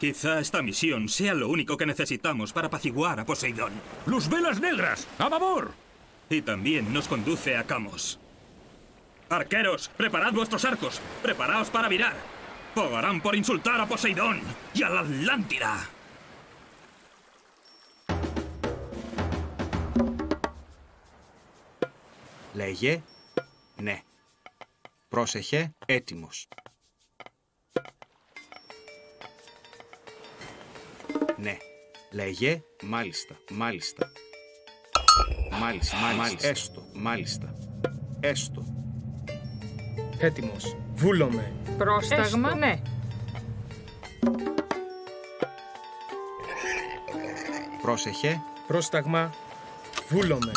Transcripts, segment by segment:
Quizá esta misión sea lo único que necesitamos para apaciguar a Poseidón. ¡Luz velas negras! ¡A babor! Y también nos conduce a Camos. Arqueros, preparad vuestros arcos. Preparaos para virar. Pagarán por insultar a Poseidón y a la Atlántida. Λέγε ναι. Πρόσεχε έτοιμος. Ναι. Λέγε μάλιστα, μάλιστα. Μάλιστα, μάλιστα. Έστω, μάλιστα. Έστω. Έτοιμος. Βούλομαι. Πρόσταγμα, ναι. Πρόσεχε. Πρόσταγμα. Βούλομαι.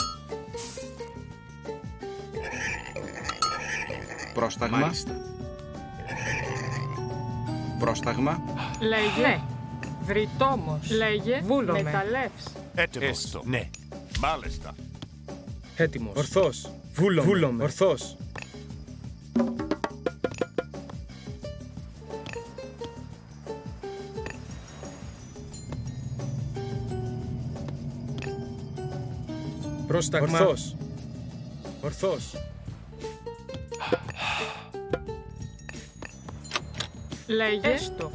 Πρόσταγμα. Μάλιστα. Πρόσταγμα. Λέγε. Ναι. Βρυτόμος. Λέγε. Βούλομαι. Μεταλλεύς. Έτοιμος. Έστω. Ναι. Μάλιστα. Έτοιμος. Ορθός. Βούλομαι. Βούλομαι. Ορθός. Πρόσταγμα. Ορθός. Ορθός. Λέγε. Έστω.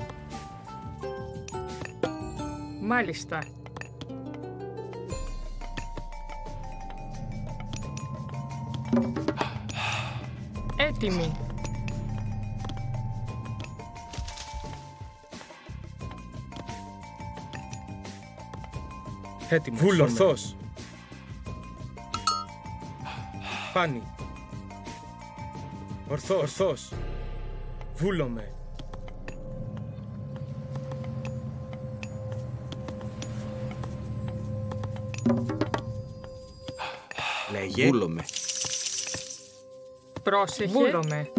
Μάλιστα. Έτοιμη. Έτοιμος. Βούλομαι. Ορθός. Πάνι. Ορθός. Ορθός. Βούλομαι. Λέγε. Βούλομαι. Πρόσεχε. Βούλομαι.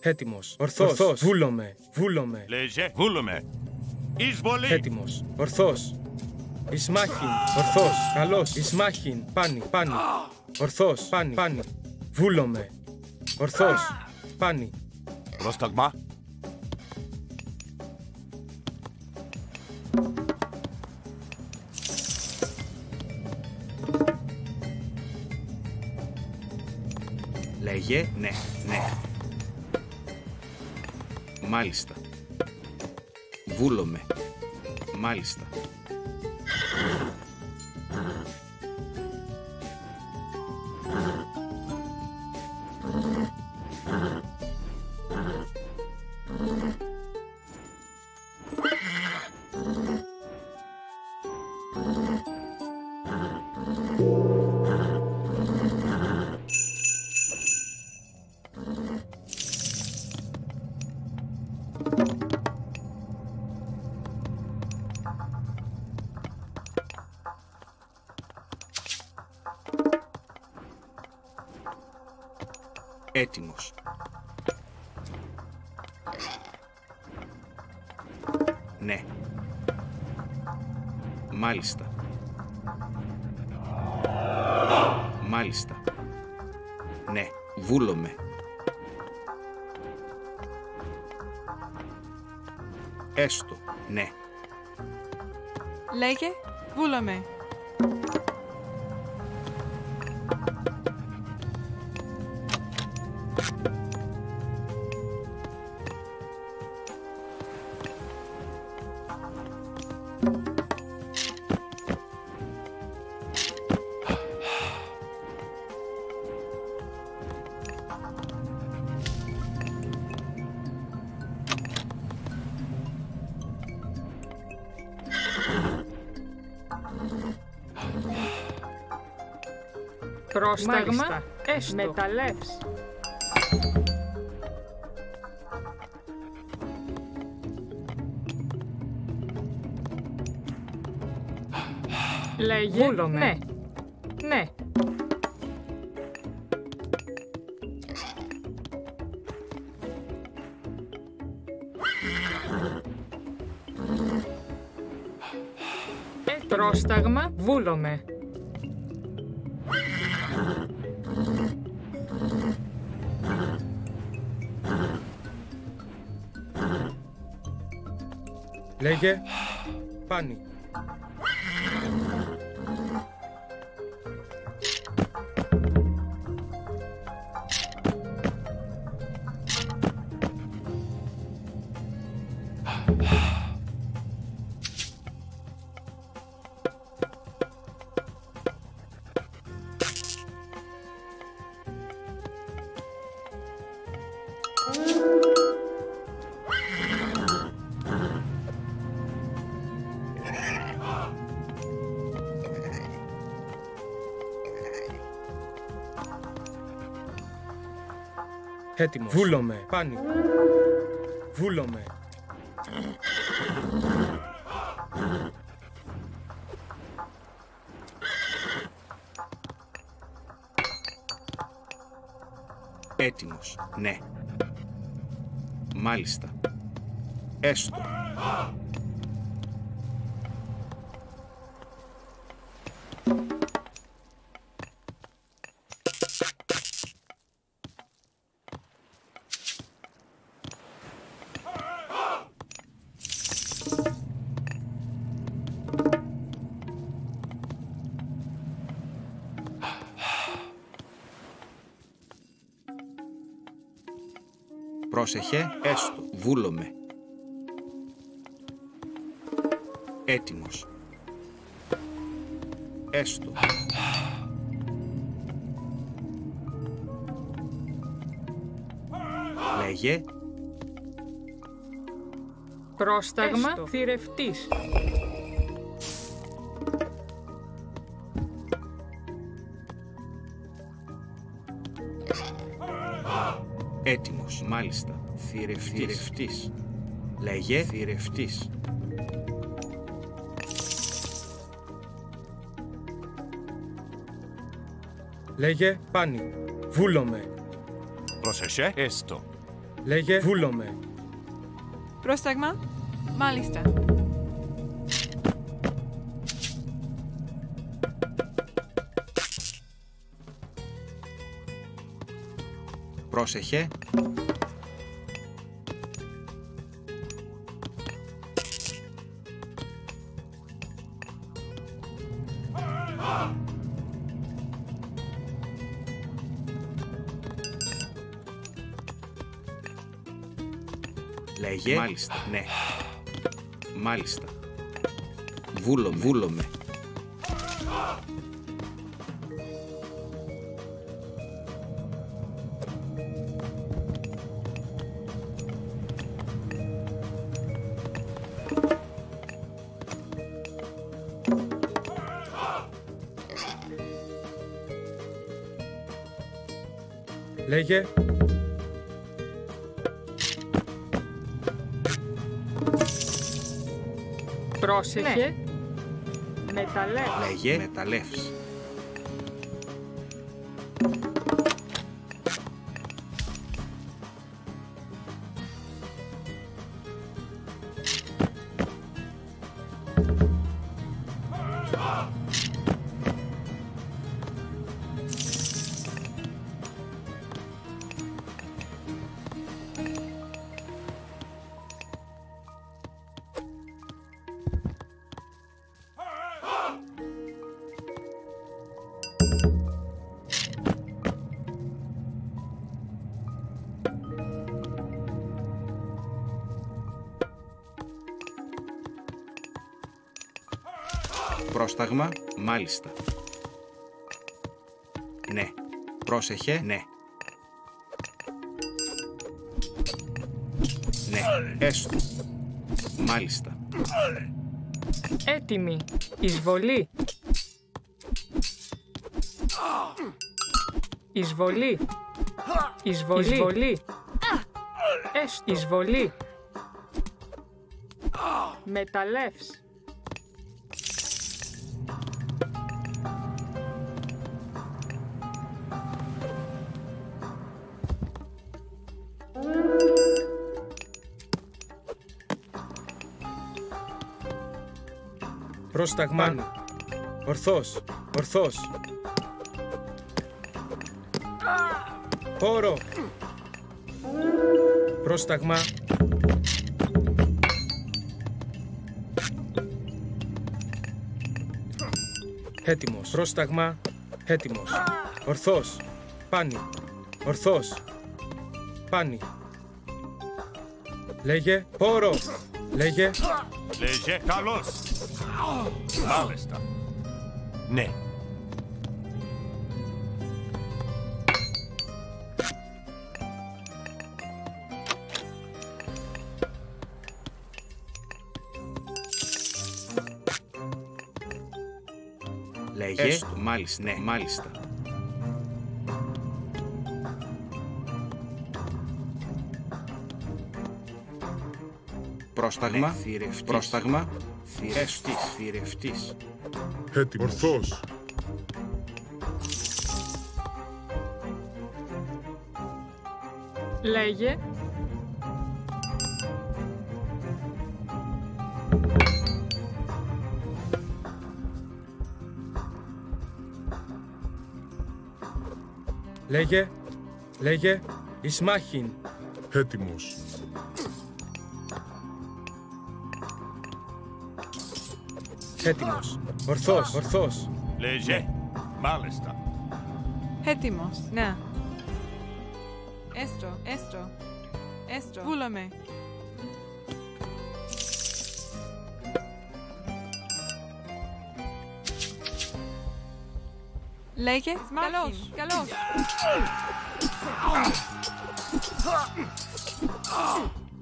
Έτοιμος. Ορθός. Ορθός. Βούλομαι. Βούλομαι. Λέγε. Βούλομαι. Εισβολή. Έτοιμος. Ορθός. Ισμάχιν. Ορθός. Καλός. Ισμάχιν. Πάνι. Πάνι. Ορθός. Πάνι. Πάνι. Βούλομαι. Ορθός. Πάνι. Πρόσταγμα. Λέγε ναι, ναι. Μάλιστα. Βούλομαι. Μάλιστα. Έτοιμος. Ναι. Μάλιστα. Μάλιστα. Ναι. Βούλομαι. Έστω. Ναι. Λέγε. Βούλαμε. Πρόσταγμα. Έστω. Μεταλλεύς. Λέγε. Βούλομαι. Ναι. Ναι. Πρόσταγμα. Βούλομαι. Λέγε. Πάνι. Έτοιμος. Βούλομαι. Πάνι. Βούλομαι. Έτοιμος. Ναι. Μάλιστα. Έστω. Πρόσεχε, έστω, βούλομαι. Έτοιμος. Έστω. Λέγε, Πρόσταγμα θηρευτής. Μάλιστα. Θηρευτής. Θηρευτής. Λέγε, θηρευτής. Λέγε. Πάνι. Βούλομαι. Πρόσεχε. Έστω. Λέγε. Βούλομαι. Πρόσταγμα. Μάλιστα. Πρόσεχε. Λέγε. Μάλιστα. Ναι. Μάλιστα. Βούλομαι. Βούλομαι. Λέγε. Πρόσεχε. Μεταλλεύς. Λέγε. Μεταλλεύς. Πρόσταγμα. Μάλιστα. Ναι. Πρόσεχε. Ναι. Ναι. Έστω. Μάλιστα. Έτοιμη. Εισβολή. Εισβολή. Εισβολή. Εισβολή. Έστω. Εισβολή. Μεταλλεύς. σταγμά. Ορθός, ορθός. όρο, Πρόσταγμα. Έτοιμος. Πρόσταγμα. Έτοιμος. Ορθός. Πάνι. Ορθός. Πάνι. Λέγε. πόρο, Λέγε. Λέγε. Καλός. Μάλιστα. Ναι. Λέγε. Έστω. Μάλιστα. Ναι. Μάλιστα. Πρόσταγμα. Ναι, Θηρευτής. Πρόσταγμα. Θηρευτής. Θηρευτής. Έτοιμος. Ορθός. Λέγε. Λέγε. Λέγε. Ισμάχιν. Έτοιμος. Έτοιμος. Ορθός. Ορθός. Λέγε. Μάλιστα. Έτοιμος. Ναι. Έστω, έστω. Έστω. Βούλαμε. Λέγε. Καλώς. Καλώς.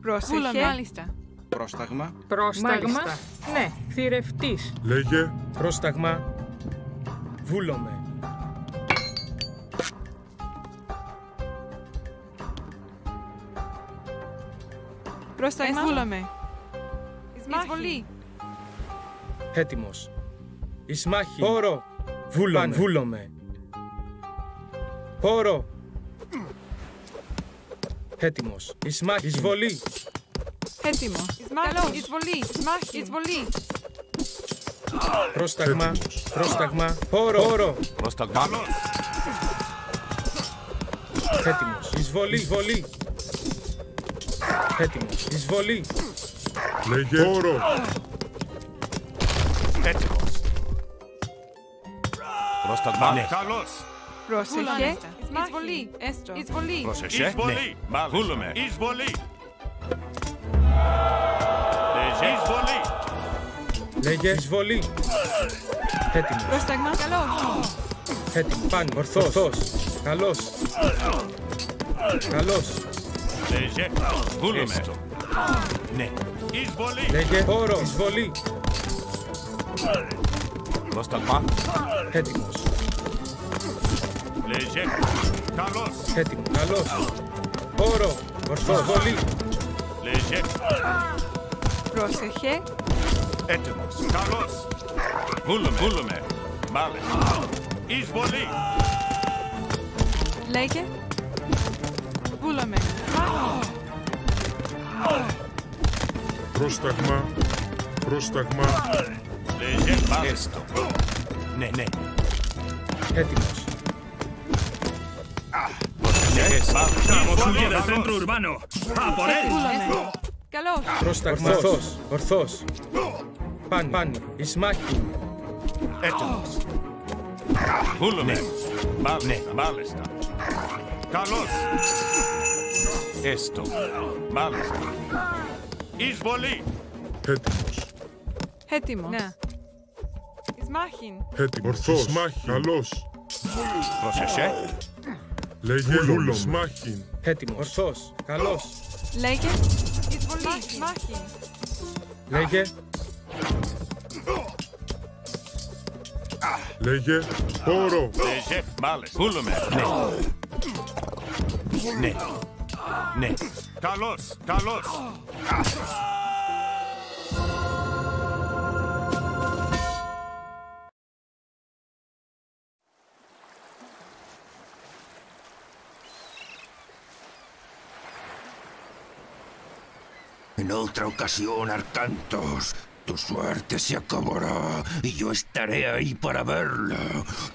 Πρόσεχε. Βούλαμε. Μάλιστα. Πρόσταγμα. Πρόσταγμα. Μάλιστα. Ναι. Θηρευτής. Λέγε. Πρόσταγμα. Βούλομαι. Πρόσταγμα. Βούλαμε. Εισβολή. Έτοιμος. Ισμάχιν. Πόρο. Βούλομαι. Βούλομαι. Πόρο. Έτοιμος. Ισμάχιν. Εισβολή. Έτοιμος. Καλώς. Εισβολή. Εισμάχη. Εισβολή. Πρόσταγμα. Έτοιμος. Πρόσταγμα. Πόρο. Πόρο. Πρόσταγμα. Καλός. Έτοιμος. Εισβολή. Εισβολή. Έτοιμος. Εισβολή. Λέγε. Πόρο. Έτοιμος. Πρόσταγμα. Ναι. Καλός. Πρόσεχε. Εισβολή. Έστω. Εισβολή. Πρόσεχε. Εισβολή. Βούλουμε. Εισβολή. Λέγε. Εισβολή. Λέγε. Εισβολή. Έτοιμος. Πρόσταγμα. Καλώς. Έτοιμος. Πάνι. Ορθός. Ορθός. Καλός. Καλός. Λέγε. Βούλουμε. Ναι. Εισβολή. Λέγε. Πόρο. Εισβολή. Πρόσταγμα. Έτοιμος. Λέγε. Καλός. Έτοιμος. Καλός. Πόρο. Ορθός. Εισβολή. Λέγε. Πρόσεχε. Έτοιμος. Καλός. Βούλουμε. Βούλουμε. Μάλιστα. Εισβολή. Λέγε. Βούλαμε. Πρόσταγμα. Πρόσταγμα. Λέγε. Μάλιστα. Ναι, ναι. Έτοιμος. Λέγε. Μάλιστα. ¡Vamos, huye del centro urbano! ¡A por él! Βούλαμε. Καλώς. Πρόσταγμα. Ορθός. Ορθός. Πάνι. Πάνι. Ισμάχιν. Έτοιμος. Βούλουμε. Μάλιστα. Μάλιστα. Καλώς. Έστω. Μάλιστα. Εισβολή. Έτοιμος. Έτοιμος. Ναι. Εισμάχην. Έτοιμος. Ορθός. Μάχη. Καλός. Πρόσεχε. Λέγε. Βούλομαι. Σμάχιν. Έτοιμος. Ορθός. Καλός. Λέγε. Εισβολή. Εισμάχην. Λέγε. Λέγε. Πόρο. Λέγε. Μάλιστα. Βούλουμε. Ναι. Ναι. Ναι. Καλώς. Καλώς. En otra ocasión, Arcantos, tu suerte se acabará y yo estaré ahí para verla.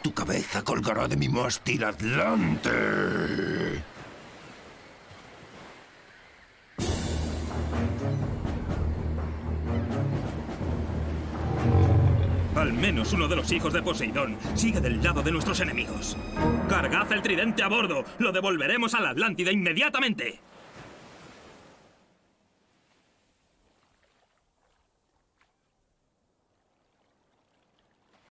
Tu cabeza colgará de mi mástil Atlante. Al menos uno de los hijos de Poseidón sigue del lado de nuestros enemigos. Cargad el tridente a bordo. Lo devolveremos a la Atlántida inmediatamente.